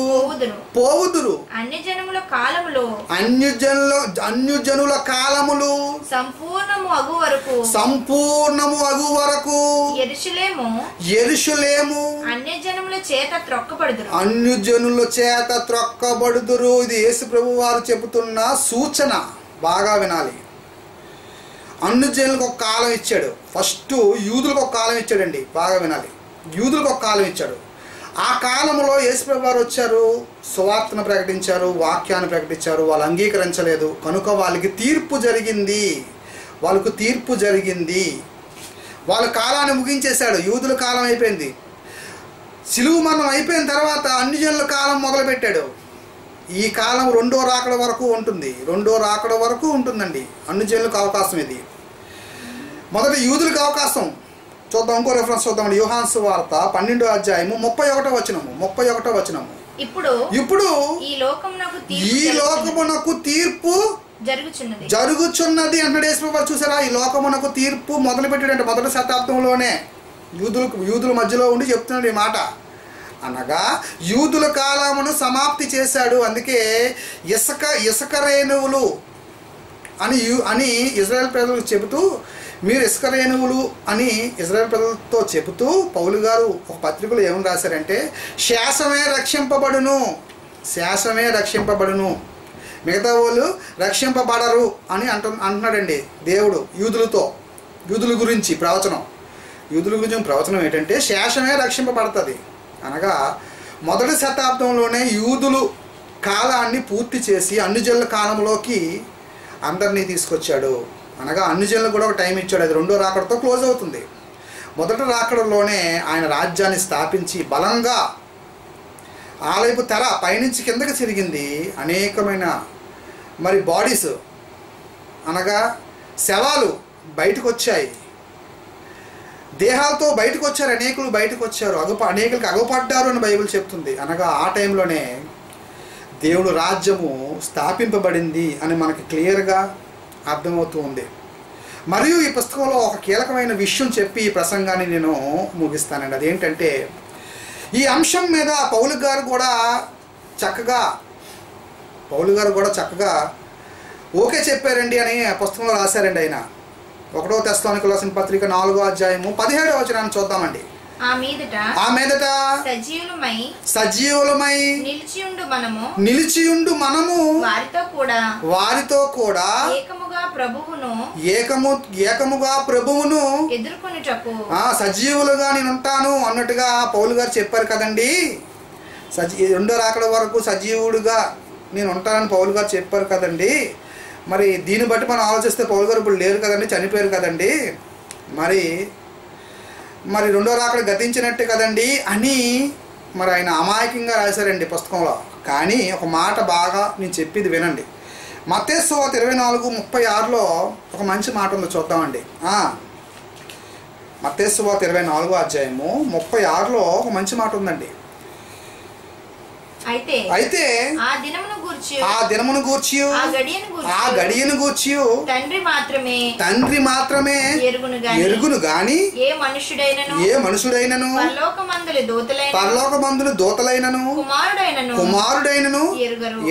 పోవుదురు. అన్ని జనముల కాలములో అన్య జనుల అన్య జనుల కాలములు సంపూర్ణము అగు వరకు సంపూర్ణము అగు వరకు ఎరుషులేము ఎరుషులేము అన్య జనముల చేత త్రొక్కబడుదురు. అన్య జనుల చేత త్రొక్కబడుదురు. ఇది యేసు ప్రభు వారు చెబుతున్న సూచన బాగా వినాలి. అన్ని జనులకు ఒక కాలం ఇచ్చాడు. ఫస్ట్ యూదులకు ఒక కాలం ఇచ్చాడండి బాగా వినాలి. యూదులకు ఒక కాలం ఇచ్చాడు. ఆ కాలంలో యేసుప్రభు వారు వచ్చారు సువార్తను ప్రకటించారు వాక్యాన్ని ప్రకటించారు వాళ్ళు అంగీకరించలేదు. కనుక వాళ్ళకి తీర్పు జరిగింది. వాళ్ళకు తీర్పు జరిగింది. వాళ్ళ కాలాన్ని ముగించేశాడు. యూదుల కాలం అయిపోయింది. సిలువు మరణం అయిపోయిన తర్వాత అన్ని జనుల కాలం మొదలుపెట్టాడు. ఈ కాలం రెండో రాకడ వరకు ఉంటుంది. రెండో రాకడ వరకు ఉంటుందండి. అన్ని జనులకు అవకాశం ఇది. మొదట యూదులకు అవకాశం. చూద్దాం ఇంకో రెఫరెన్స్ చూద్దాం యోహాన్స్ వార్త పన్నెండో అధ్యాయము ముప్పై ఒకటో వచనము. ముప్పై ఒకటో వచనము. ఇప్పుడు ఇప్పుడు ఈ లోకమునకు తీర్పు జరుగుచున్నది. యేసుప్రభు చూసారా? ఈ లోకమునకు తీర్పు మొదలు పెట్టాడంటే మొదటి శతాబ్దంలోనే. యూదులకు యూదుల మధ్యలో ఉండి చెప్తున్నాడు ఈ మాట. అనగా యూదుల కాలమును సమాప్తి చేశాడు. అందుకే ఇసుక ఇసుక రేణువులు అని యూ అని ఇజ్రాయెల్ ప్రజలకు చెబుతూ మీరు ఇసుక రేణువులు అని ఇజ్రాయెల్ ప్రజలతో చెబుతూ పౌలు గారు ఒక పత్రికలో ఏమని రాశారంటే శాసమే రక్షింపబడును శాసమే రక్షింపబడును మిగతా వాళ్ళు రక్షింపబడరు అని అంటు అంటున్నాడండి దేవుడు యూదులతో యూదుల గురించి ప్రవచనం. యూదుల గురించి ప్రవచనం ఏంటంటే శేషమే రక్షింపబడుతుంది. అనగా మొదటి శతాబ్దంలోనే యూదులు కాలాన్ని పూర్తి చేసి అన్నిజనుల కాలంలోకి అందరినీ తీసుకొచ్చాడు. అనగా అన్నిజనులకు కూడా ఒక టైం ఇచ్చాడు. అది రెండో రాకడతో క్లోజ్ అవుతుంది. మొదటి రాకడలోనే ఆయన రాజ్యాన్ని స్థాపించి బలంగా ఆలయపు తెర పైనుంచి కిందకి తిరిగింది. అనేకమైన మరి బాడీస్ అనగా శవాలు బయటకు వచ్చాయి. దేహాలతో బయటకు వచ్చారు అనేకులు బయటకు వచ్చారు అగప అనేకులకు అగపడ్డారు అని బైబిల్ చెప్తుంది. అనగా ఆ టైంలోనే దేవుడు రాజ్యము స్థాపింపబడింది అని మనకి క్లియర్గా అర్థమవుతూ ఉంది. మరియు ఈ పుస్తకంలో ఒక కీలకమైన విషయం చెప్పి ఈ ప్రసంగాన్ని నేను ముగిస్తానండి. అదేంటంటే ఈ అంశం మీద పౌలు గారు కూడా చక్కగా పౌలు గారు కూడా చక్కగా ఓకే చెప్పారండి అని ఆ పుస్తకంలో రాశారండి ఆయన. ఒకటో తెస్తానికి రాసిన పత్రిక నాలుగో అధ్యాయము పదిహేడవ వచనాన్ని చూద్దామండి. ఆ మీదట ఆ మీదట సజీవులమై సజీవులమై నిలిచియుండు మనము నిలిచియుండు మనము వారితో కూడా వారితో కూడా ఏకముగా ప్రభువును ఏకము ఏకముగా ప్రభువును ఎదుర్కొనుటకు ఆ సజీవులుగా నేను ఉంటాను అన్నట్టుగా పౌలు గారు చెప్పారు కదండి. సజీ రెండో రాకడ వరకు సజీవుడుగా నేను ఉంటానని పౌలు గారు చెప్పారు కదండి. మరి దీన్ని బట్టి మనం ఆలోచిస్తే పౌల్ గారు ఇప్పుడు లేరు కదండి చనిపోయారు కదండి. మరి మరి రెండో రాకడ గతించినట్టే కదండి అని మరి ఆయన అమాయకంగా రాశారండి పుస్తకంలో. కానీ ఒక మాట బాగా నేను చెప్పేది వినండి. మతేశ్వత ఇరవై నాలుగు ముప్పై ఆరులో ఒక మంచి మాట ఉంది చూద్దామండి. మతేశ్వత ఇరవై నాలుగో అధ్యాయము ముప్పై ఆరులో ఒక మంచి మాట ఉందండి. అయితే ఆ దినమును గూర్చి ఆ దినమును గూర్చి ఆ గడియను గూర్చి తండ్రి మాత్రమే తండ్రి మాత్రమే ఎరుగును గాని ఎరుగును గాని ఏ మనుషుడైనను ఏ మనుషుడైనను పరలోకమందుల దూతలైన దూతలైనను కుమారుడైనను కుమారుడైనను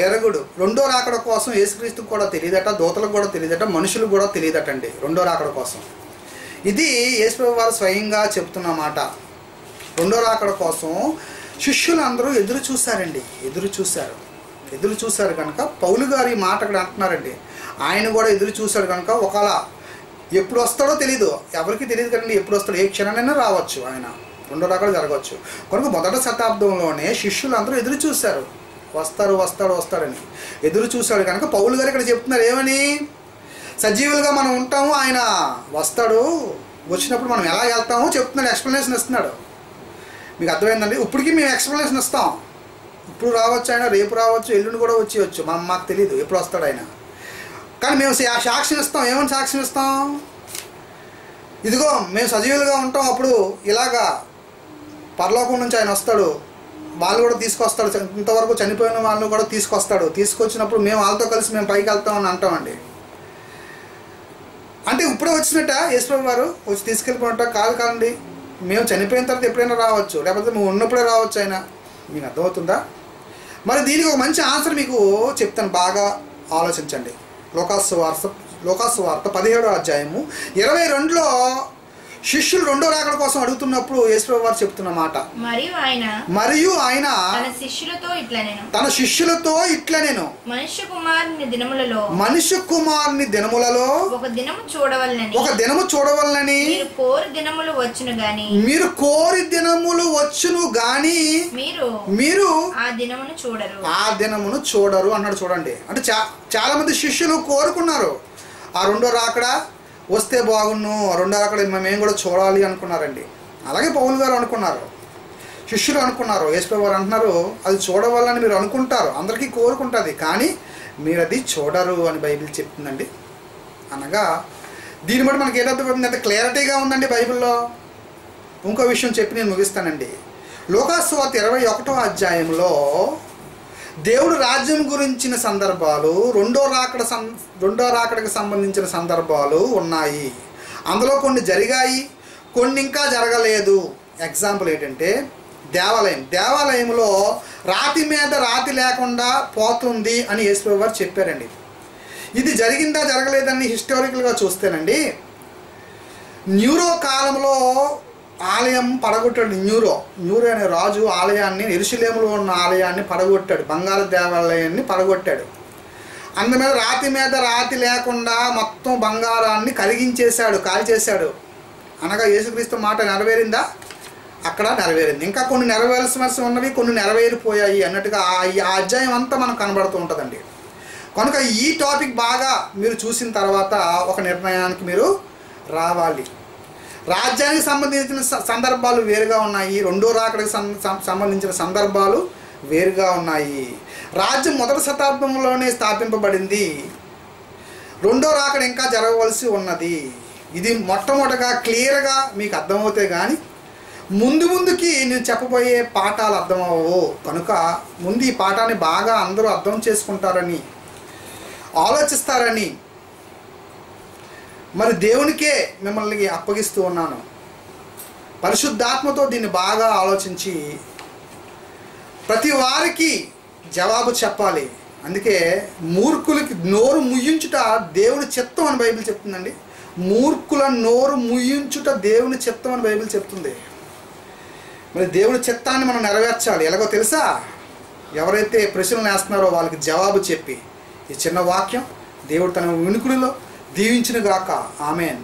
ఎరగుడు. రెండో రాకడ కోసం యేసుక్రీస్తుకు కూడా తెలియదట దూతలకు కూడా తెలియదట మనుషులకు కూడా తెలియదటండి రెండో రాకడ కోసం. ఇది యేసుప్రభు వారు స్వయంగా చెప్తున్న మాట. రెండో రాకడ కోసం శిష్యులు అందరూ ఎదురు చూశారండి. ఎదురు చూశారు. ఎదురు చూశారు కనుక పౌలు గారి ఈ మాట అక్కడ అంటున్నారండి. ఆయన కూడా ఎదురు చూశాడు కనుక ఒకవేళ ఎప్పుడు వస్తాడో తెలీదు. ఎవరికి తెలియదు కదండి ఎప్పుడు వస్తాడో. ఏ క్షణమైనా రావచ్చు ఆయన. రెండో రకాలు జరగవచ్చు. కనుక మొదటి శతాబ్దంలోనే శిష్యులు అందరూ ఎదురు చూశారు. వస్తారు వస్తాడు వస్తాడని. ఎదురు చూశాడు కనుక పౌలు గారు ఇక్కడ చెప్తున్నారు ఏమని? సజీవులుగా మనం ఉంటాము ఆయన వస్తాడు వచ్చినప్పుడు మనం ఎలా వెళ్తామో చెప్తున్నాడు ఎక్స్ప్లెనేషన్ ఇస్తున్నాడు. మీకు అర్థమైందండి? ఇప్పటికీ మేము ఎక్స్ప్లెనేషన్ ఇస్తాం. ఇప్పుడు రావచ్చు ఆయన రేపు రావచ్చు ఎల్లుండి కూడా వచ్చేయచ్చు. మనం మాకు తెలియదు ఎప్పుడు వస్తాడు ఆయన. కానీ మేము సాక్ష్యం ఇస్తాం. ఏమని సాక్ష్యం ఇస్తాం? ఇదిగో మేము సజీవులుగా ఉంటాం అప్పుడు. ఇలాగా పరలోకం నుంచి ఆయన వస్తాడు. వాళ్ళు కూడా తీసుకొస్తాడు. చ- ఇంతవరకు చనిపోయిన వాళ్ళు కూడా తీసుకొస్తాడు. తీసుకొచ్చినప్పుడు మేము వాళ్ళతో కలిసి మేము పైకి వెళ్తామని అంటామండి. అంటే ఇప్పుడే వచ్చినట్ట? యేసుప్రభు వారు వచ్చి తీసుకెళ్ళిపోయినట్ట? కాదు కాదండి. మేము చనిపోయిన తర్వాత ఎప్పుడైనా రావచ్చు లేకపోతే మేము ఉన్నప్పుడే రావచ్చు ఆయన మీకు అర్థమవుతుందా? మరి దీనికి ఒక మంచి ఆన్సర్ మీకు చెప్తాను బాగా ఆలోచించండి. లోకాసు వార్త లోకాసు వార్త పదిహేడో అధ్యాయము ఇరవై రెండులో శిష్యులు రెండో రాకడ కోసం అడుగుతున్నప్పుడు యేసుప్రభు వారు చెప్తున్న మాట. మరియు ఆయన మరియు ఆయన తన శిష్యులతో ఇట్లా నేను. తన శిష్యులతో ఇట్లా నేను. మనుష్య కుమారుని దినములలో మనుష్య కుమారుని దినములలో ఒక దినము చూడవలనని. ఒక దినము చూడవలనని మీరు కోరు దినములు వచ్చును గాని. మీరు కోరి దినములు వచ్చును గాని మీరు మీరు ఆ దినమును చూడరు. ఆ దినమును చూడరు అన్నాడు చూడండి. అంటే చా చాలా మంది శిష్యులు కోరుకున్నారు. ఆ రెండో రాకడ వస్తే బాగున్ను ఆ రెండో మేము కూడా చూడాలి అనుకున్నారండి. అలాగే పౌలు గారు అనుకున్నారు. శిష్యులు అనుకున్నారు. యేసుప్రభు వారు అంటున్నారు అది చూడవాలని మీరు అనుకుంటారు. అందరికీ కోరుకుంటుంది. కానీ మీరు అది చూడరు అని బైబిల్ చెప్తుందండి. అనగా దీన్ని బట్టి మనకి ఏదర్థమవుతుంది ఎంత క్లారిటీగా ఉందండి బైబిల్లో? ఇంకో విషయం చెప్పి నేను ముగిస్తానండి. లోకాస్వార్త ఇరవై ఒకటో అధ్యాయంలో దేవుడు రాజ్యం గురించిన సందర్భాలు రెండో రాకడ సం రెండో రాకడకు సంబంధించిన సందర్భాలు ఉన్నాయి. అందులో కొన్ని జరిగాయి కొన్ని ఇంకా జరగలేదు. ఎగ్జాంపుల్ ఏంటంటే దేవాలయం. దేవాలయంలో రాతి మీద రాతి లేకుండా పోతుంది అని యేసుప్రభు వారు చెప్పారండి. ఇది జరిగిందా జరగలేదని హిస్టారికల్గా చూస్తేనండి న్యూరో కాలంలో ఆలయం పడగొట్టాడు న్యూరో న్యూరో అనే రాజు ఆలయాన్ని ఎరుశలేములో ఉన్న ఆలయాన్ని పడగొట్టాడు. బంగాళ దేవాలయాన్ని పడగొట్టాడు. అందు మీద రాతి మీద రాతి లేకుండా మొత్తం బంగారాన్ని కరిగించేశాడు కాల్చేశాడు. అనగా యేసుక్రీస్తు మాట నెరవేరిందా? అక్కడ నెరవేరింది. ఇంకా కొన్ని నెరవేర్చవలసి ఉన్నవి కొన్ని నెరవేరిపోయాయి అన్నట్టుగా ఈ ఆ అధ్యాయం అంతా మనకు కనబడుతూ ఉంటుందండి. కనుక ఈ టాపిక్ బాగా మీరు చూసిన తర్వాత ఒక నిర్ణయానికి మీరు రావాలి. రాజ్యానికి సంబంధించిన స- సందర్భాలు వేరుగా ఉన్నాయి. రెండో రాకడికి సంబంధించిన సందర్భాలు వేరుగా ఉన్నాయి. రాజ్యం మొదటి శతాబ్దంలోనే స్థాపింపబడింది. రెండో రాకడ ఇంకా జరగవలసి ఉన్నది. ఇది మొట్టమొదటగా క్లియర్గా మీకు అర్థమవుతే కానీ ముందు ముందుకి నేను చెప్పబోయే పాఠాలు అర్థమవు కనుక ముందు ఈ పాఠాన్ని బాగా అందరూ అర్థం చేసుకుంటారని ఆలోచిస్తారని మరి దేవునికే మిమ్మల్ని అప్పగిస్తూ ఉన్నాను. పరిశుద్ధాత్మతో దీన్ని బాగా ఆలోచించి ప్రతి వారికి జవాబు చెప్పాలి. అందుకే మూర్ఖులకి నోరు ముయ్యించుట దేవుని చిత్తం అని బైబిల్ చెప్తుందండి. మూర్ఖుల నోరు ముయ్యించుట దేవుని చిత్తం అని బైబిల్ చెప్తుంది. మరి దేవుని చిత్తాన్ని మనం నెరవేర్చాలి. ఎలాగో తెలుసా? ఎవరైతే ప్రశ్నలు వేస్తున్నారో వాళ్ళకి జవాబు చెప్పి. ఈ చిన్న వాక్యం దేవుడు తన వినుకుడిలో దీవించిన గాక ఆమెన్.